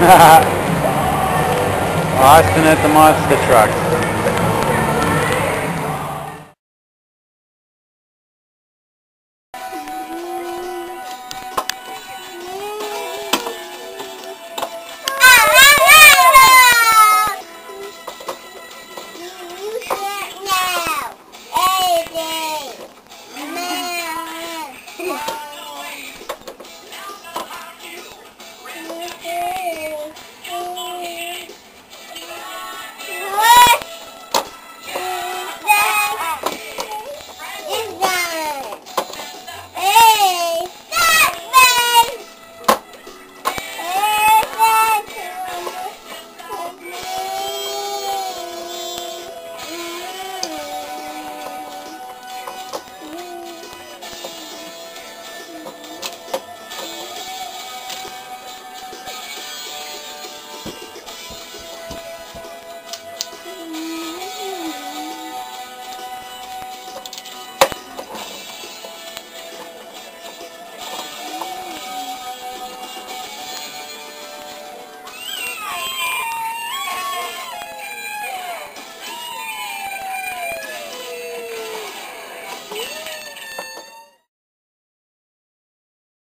Austin at the monster truck.